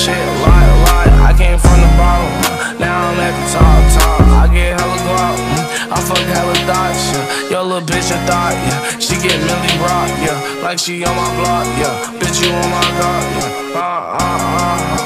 shit a lot. I came from the bottom, now I'm at the top, top. I get hella guap, mm. I fuck hella thoughts, yeah. Yo, little bitch a thought, yeah. She get Milly Rock, yeah. Like she on my block, yeah. Bitch, you on my guard, yeah. Uh, uh, uh,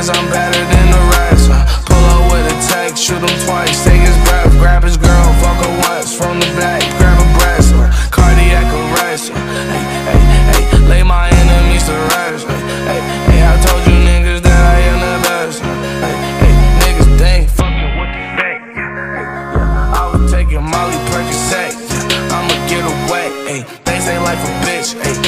cause I'm better than the rest. uh. Pull up with a text, shoot him twice, take his breath, grab his girl, fuck her once. From the back, grab a breast, uh. cardiac arrest. uh. Hey, hey, hey, lay my enemies to rest. Hey, hey, hey, I told you niggas that I am the best. uh. Hey, hey, niggas think, fucking what the fake. I was taking Molly Percocet. I'ma get away. Ayy, they say life a bitch. Ayy,